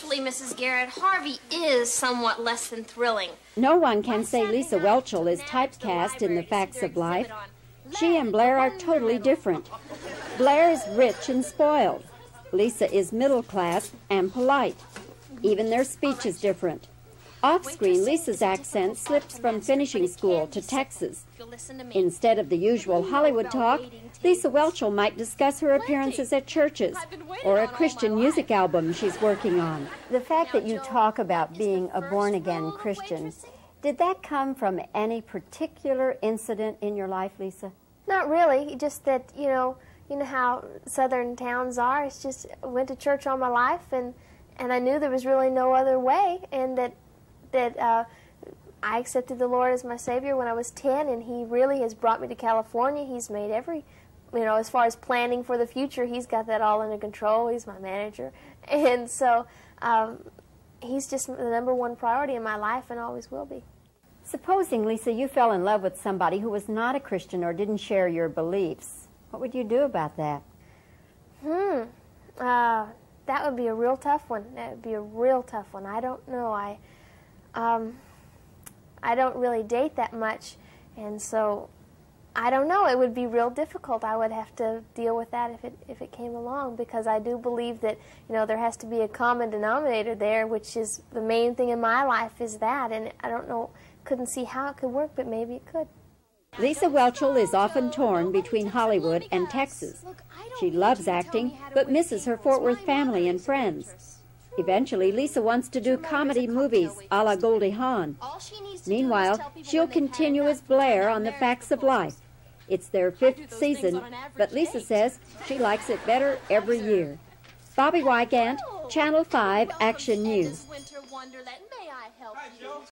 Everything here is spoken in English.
Mrs. Garrett, Harvey is somewhat less than thrilling. No one can say Lisa Whelchel is typecast in the facts of life. She and Blair are totally different. Blair is rich and spoiled. Lisa is middle class and polite. Even their speech is different. Off screen, Lisa's accent slips from finishing school to Texas. Instead of the usual Hollywood talk, Lisa Whelchel might discuss her appearances at churches or a Christian music album she's working on. The fact that you talk about being a born again Christian, did that come from any particular incident in your life, Lisa? Not really, just that, you know, you know how southern towns are. It's just I went to church all my life and and I knew there was really no other way and that that uh, I accepted the Lord as my Savior when I was 10, and He really has brought me to California. He's made every, you know, as far as planning for the future, He's got that all under control. He's my manager. And so um, He's just the number one priority in my life and always will be. Supposing, Lisa, you fell in love with somebody who was not a Christian or didn't share your beliefs, what would you do about that? Hmm. Uh, that would be a real tough one. That would be a real tough one. I don't know. I um, I don't really date that much, and so I don't know. It would be real difficult. I would have to deal with that if it if it came along because I do believe that you know there has to be a common denominator there, which is the main thing in my life is that, and I don't know, couldn't see how it could work, but maybe it could. Lisa Whelchel is often torn between Hollywood and Texas. She loves acting, but misses her Fort Worth family and friends. Eventually, Lisa wants to do comedy movies a la Goldie Hawn. Meanwhile, she'll continue as Blair on The Facts of Life. It's their fifth season, but Lisa says she likes it better every year. Bobby Wygant, Channel 5 Action News.